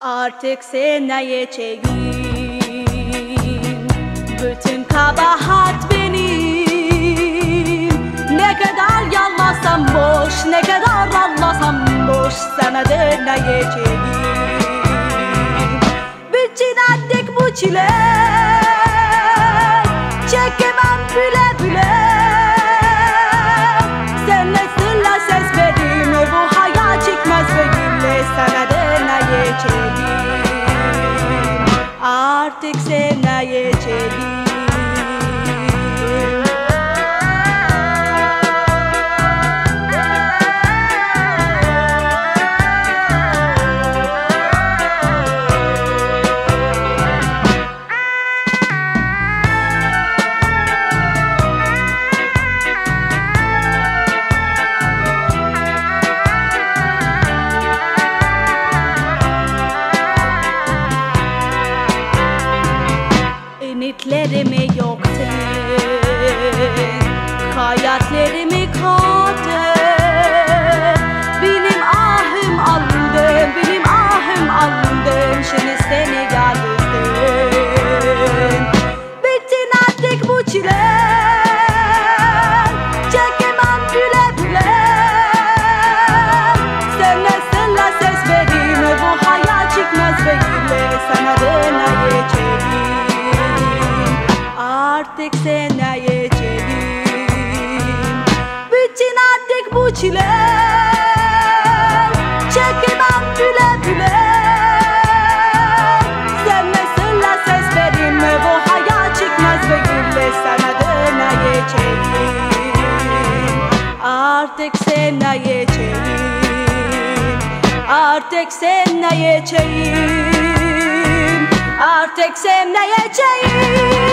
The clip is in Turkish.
Artık seneye Bütün kabahat benim. Ne kadar yallasam boş Ne kadar anlasam boş Sana deneyeceğim Bütün artık bu çile. Çekemem bile bile deneyeceğim Artık seneyeceğim Ümitlerimi yoktu Hayatlarımı kaldı Benim ahım alındım Benim ahım alındım Şimdi seni yalnızdım Bittin artık bu çile Artık seneyeceğim Bütün artık bu çile. Çekemem güle güle. Sen mesela ses verin Bu hayat çıkmaz böyle Sana deneyeceğim Artık seneyeceğim Artık seneyeceğim Artık seneyeceğim